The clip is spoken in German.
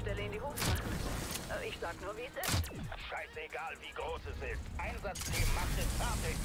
stelle in die Hose machen äh, Ich sag nur, wie es ist. Scheißegal, wie groß es ist. Einsatzteam macht es fertig.